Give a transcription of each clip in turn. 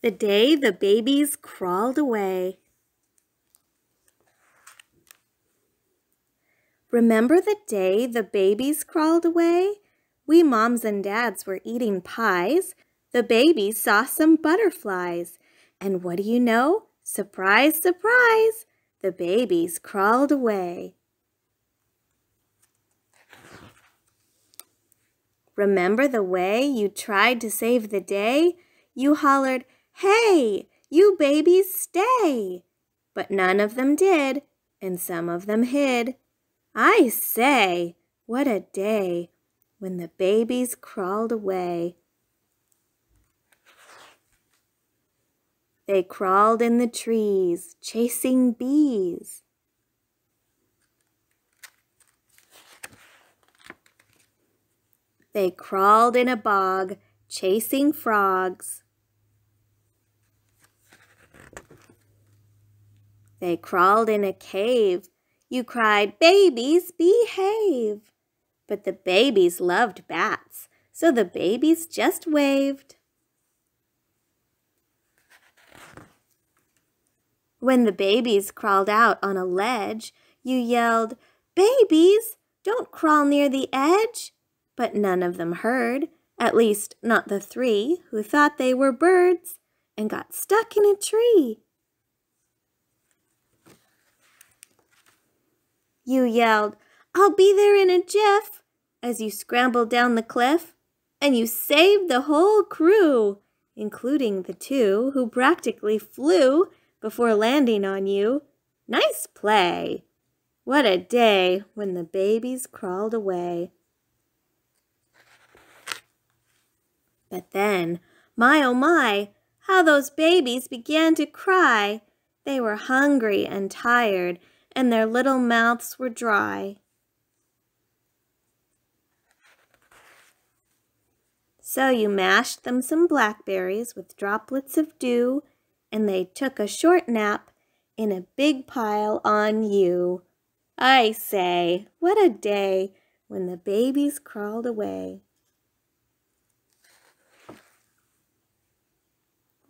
The day the babies crawled away. Remember the day the babies crawled away? We moms and dads were eating pies. The babies saw some butterflies. And what do you know? Surprise, surprise! The babies crawled away. Remember the way you tried to save the day? You hollered, Hey, you babies stay! But none of them did, and some of them hid. I say, what a day when the babies crawled away. They crawled in the trees, chasing bees. They crawled in a bog, chasing frogs. They crawled in a cave. You cried, Babies, behave! But the babies loved bats, so the babies just waved. When the babies crawled out on a ledge, you yelled, Babies, don't crawl near the edge. But none of them heard, at least not the three who thought they were birds and got stuck in a tree. You yelled, I'll be there in a jiff, as you scrambled down the cliff, and you saved the whole crew, including the two who practically flew before landing on you. Nice play! What a day when the babies crawled away. But then, my oh my, how those babies began to cry. They were hungry and tired and their little mouths were dry. So you mashed them some blackberries with droplets of dew, and they took a short nap in a big pile on you. I say, what a day when the babies crawled away.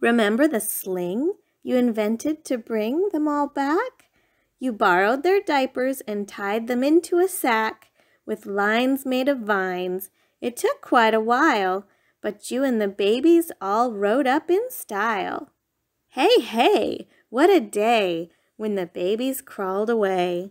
Remember the sling you invented to bring them all back? You borrowed their diapers and tied them into a sack with lines made of vines. It took quite a while, but you and the babies all rode up in style. Hey, hey, what a day when the babies crawled away.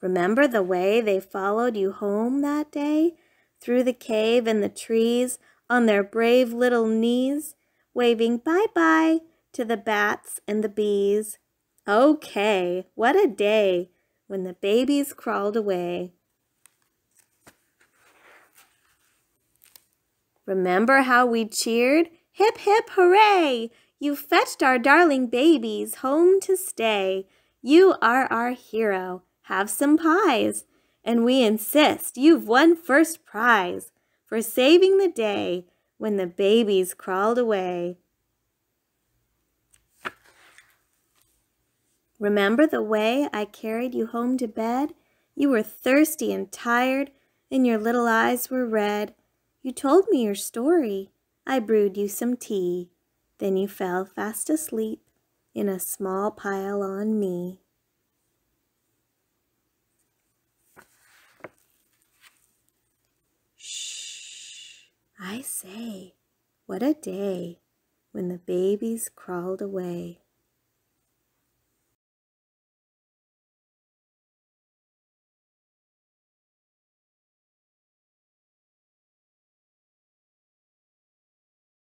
Remember the way they followed you home that day? Through the cave and the trees, on their brave little knees, waving bye-bye to the bats and the bees. Okay, what a day when the babies crawled away. Remember how we cheered? Hip, hip, hooray! You fetched our darling babies home to stay. You are our hero. Have some pies. And we insist you've won first prize for saving the day when the babies crawled away. Remember the way I carried you home to bed? You were thirsty and tired, and your little eyes were red. You told me your story. I brewed you some tea. Then you fell fast asleep in a small pile on me. Shh, I say, what a day when the babies crawled away.